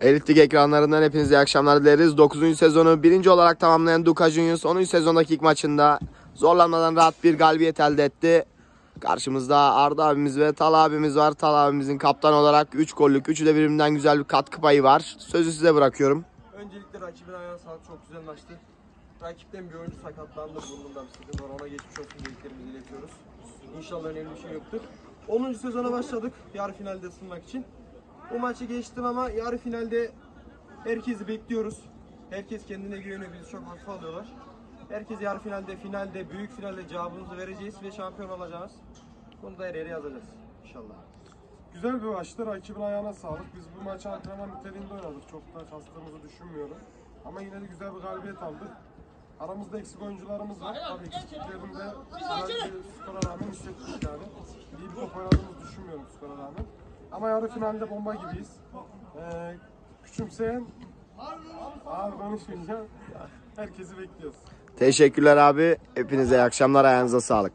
Elit Lig ekranlarından hepinize iyi akşamlar dileriz. 9. sezonu birinci olarak tamamlayan Duka Juniors 10. sezondaki ilk maçında zorlanmadan rahat bir galibiyet elde etti. Karşımızda Arda abimiz ve Tal abimiz var. Tal abimizin kaptan olarak 3 gollük, 3'ü de birbirinden güzel bir katkı payı var. Sözü size bırakıyorum. Öncelikle rakibin ayağına sağlık çok güzel maçtı. Rakipten bir oyuncu sakatlandı burnunda bir sıkıntı var ona geçmiş olsun dileklerimizi iletiyoruz. İnşallah önemli bir şey yoktur. 10. sezona başladık yarı finalde ısınmak için. Bu maçı geçtim ama yarı finalde herkesi bekliyoruz. Herkes kendine güveniyor bizi çok hafife alıyorlar. Herkes yarı finalde, finalde, büyük finalde cevabımızı vereceğiz ve şampiyon olacağız. Bunu da her yere yazacağız inşallah. Güzel bir maçtı. Rakibin ayağına sağlık. Biz bu maçı antrenman niteliğinde oynadık. Çok da kastığımızı düşünmüyorum. Ama yine de güzel bir galibiyet aldık. Aramızda eksik oyuncularımız var. Tabii eksiklerinde skora rağmen hissettik yani. İyi bir top oynadığımızı düşünmüyorum skora rağmen. Ama yarı finalde bomba gibiyiz. Ee, küçümseyen ağır konuşmayacağım. Herkesi bekliyoruz. Teşekkürler abi. Hepinize iyi akşamlar. Ayağınıza sağlık.